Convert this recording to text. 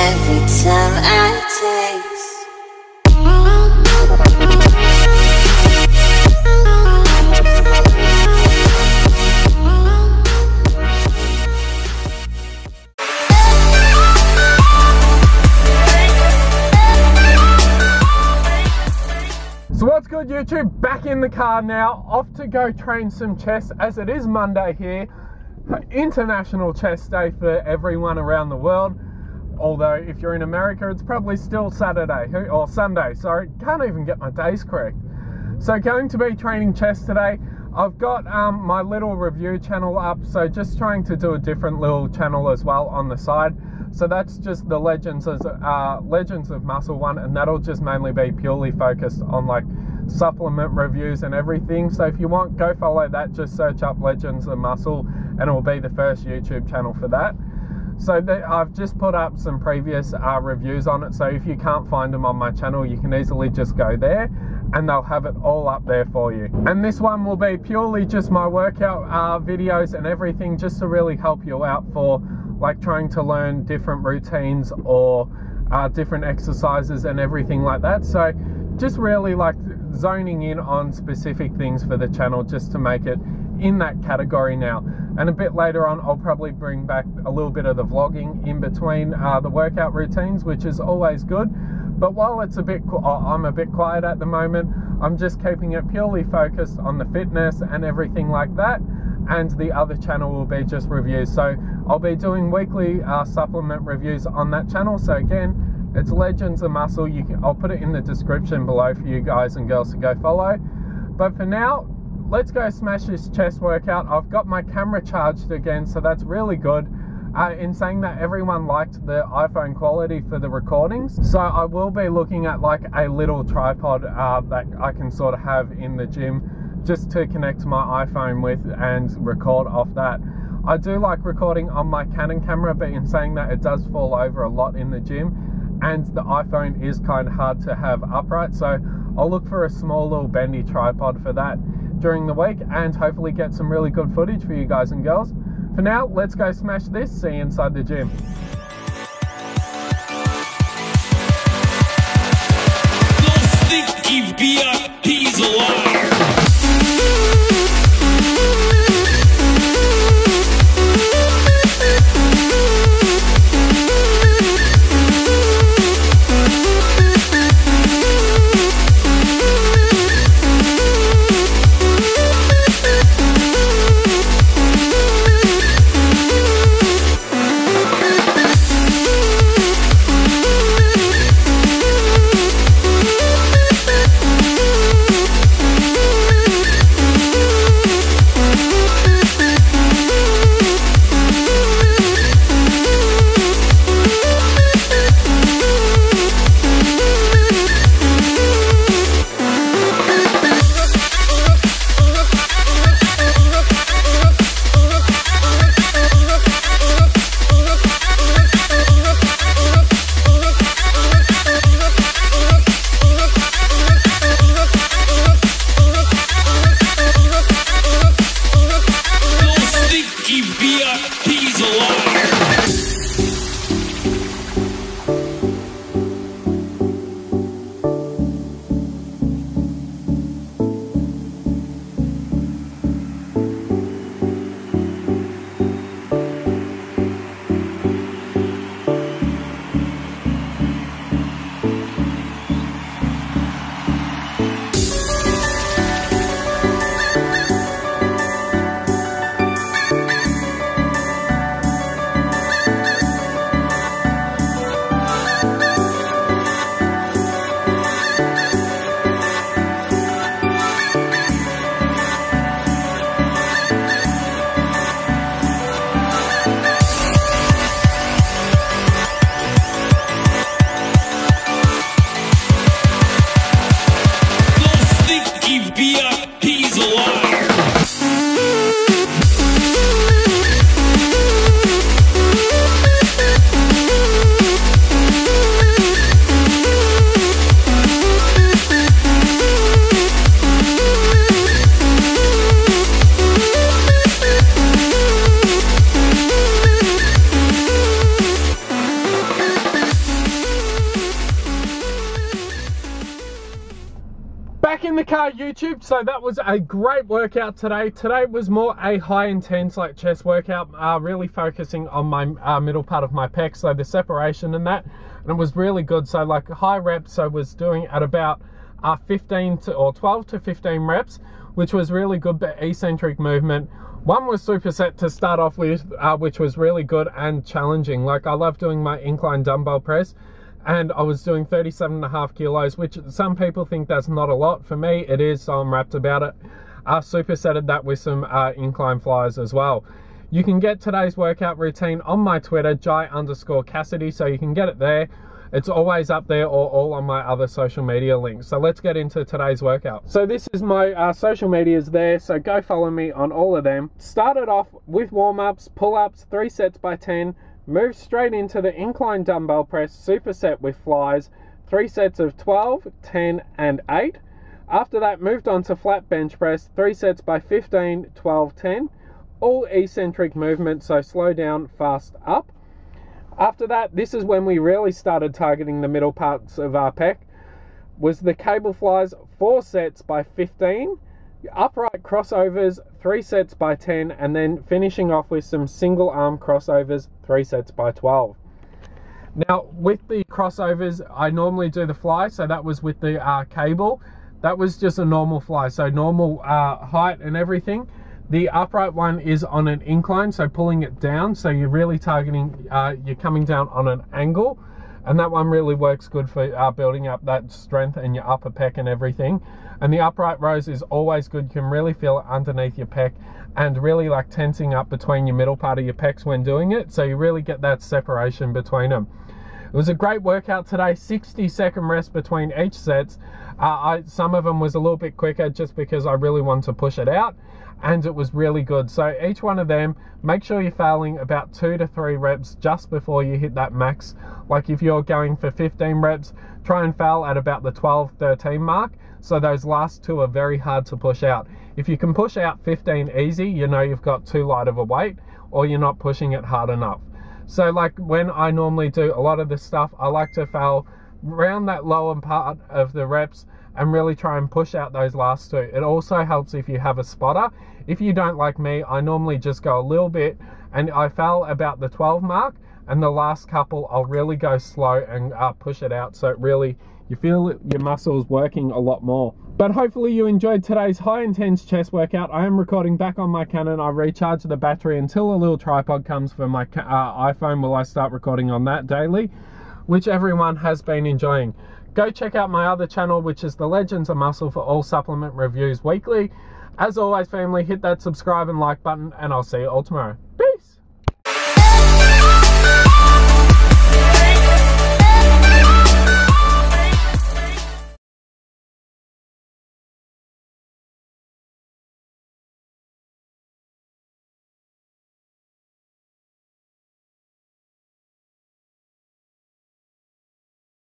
every time I taste. YouTube? Back in the car now, off to go train some chess as it is Monday here. International Chest Day for everyone around the world. Although if you're in America, it's probably still Saturday or Sunday. Sorry, can't even get my days correct. So going to be training chess today. I've got um, my little review channel up, so just trying to do a different little channel as well on the side. So that's just the Legends of uh, Legends of Muscle one, and that'll just mainly be purely focused on like supplement reviews and everything. So if you want, go follow that. Just search up Legends of Muscle, and it will be the first YouTube channel for that. So I've just put up some previous uh, reviews on it. So if you can't find them on my channel, you can easily just go there and they'll have it all up there for you. And this one will be purely just my workout uh, videos and everything just to really help you out for like trying to learn different routines or uh, different exercises and everything like that. So just really like zoning in on specific things for the channel just to make it in that category now. And a bit later on, I'll probably bring back a little bit of the vlogging in between uh, the workout routines, which is always good. But while it's a bit, I'm a bit quiet at the moment, I'm just keeping it purely focused on the fitness and everything like that. And the other channel will be just reviews. So I'll be doing weekly uh, supplement reviews on that channel. So again, it's Legends of Muscle. You can, I'll put it in the description below for you guys and girls to go follow. But for now, let's go smash this chest workout. I've got my camera charged again, so that's really good. Uh, in saying that everyone liked the iPhone quality for the recordings. So I will be looking at like a little tripod uh, that I can sort of have in the gym just to connect my iPhone with and record off that. I do like recording on my Canon camera, but in saying that it does fall over a lot in the gym and the iPhone is kind of hard to have upright. So I'll look for a small little bendy tripod for that during the week and hopefully get some really good footage for you guys and girls. For now, let's go smash this, see you inside the gym. Hi YouTube, so that was a great workout today. Today was more a high intense like chest workout, uh, really focusing on my uh, middle part of my pec, so the separation and that, and it was really good. So like high reps, so was doing at about uh, 15 to or 12 to 15 reps, which was really good but eccentric movement. One was superset to start off with, uh, which was really good and challenging. Like I love doing my incline dumbbell press and I was doing 37 and a half kilos, which some people think that's not a lot. For me, it is, so I'm wrapped about it. I supersetted that with some uh, incline flyers as well. You can get today's workout routine on my Twitter, Jye underscore Cassidy, so you can get it there. It's always up there or all on my other social media links. So let's get into today's workout. So this is my uh, social medias there, so go follow me on all of them. Started off with warm-ups, pull-ups, three sets by 10, Move straight into the incline dumbbell press superset with flies, three sets of 12, 10, and 8. After that, moved on to flat bench press, three sets by 15, 12, 10. All eccentric movements, so slow down, fast up. After that, this is when we really started targeting the middle parts of our pec, was the cable flies, four sets by 15 upright crossovers, three sets by 10, and then finishing off with some single arm crossovers, three sets by 12. Now, with the crossovers, I normally do the fly, so that was with the uh, cable. That was just a normal fly, so normal uh, height and everything. The upright one is on an incline, so pulling it down, so you're really targeting, uh, you're coming down on an angle and that one really works good for uh, building up that strength in your upper pec and everything. And the upright rows is always good. You can really feel it underneath your pec and really like tensing up between your middle part of your pecs when doing it. So you really get that separation between them it was a great workout today 60 second rest between each sets uh, I, some of them was a little bit quicker just because I really wanted to push it out and it was really good. So each one of them, make sure you're failing about two to three reps just before you hit that max. Like if you're going for 15 reps, try and fail at about the 12, 13 mark. So those last two are very hard to push out. If you can push out 15 easy, you know you've got too light of a weight or you're not pushing it hard enough. So like when I normally do a lot of this stuff, I like to fail around that lower part of the reps and really try and push out those last two. It also helps if you have a spotter. If you don't like me, I normally just go a little bit and I fell about the 12 mark and the last couple I'll really go slow and uh, push it out so it really you feel your muscles working a lot more. But hopefully you enjoyed today's high intense chest workout. I am recording back on my Canon. I recharged the battery until a little tripod comes for my uh, iPhone. Will I start recording on that daily? Which everyone has been enjoying. Go check out my other channel, which is the Legends of Muscle for all supplement reviews weekly. As always, family, hit that subscribe and like button, and I'll see you all tomorrow. Peace.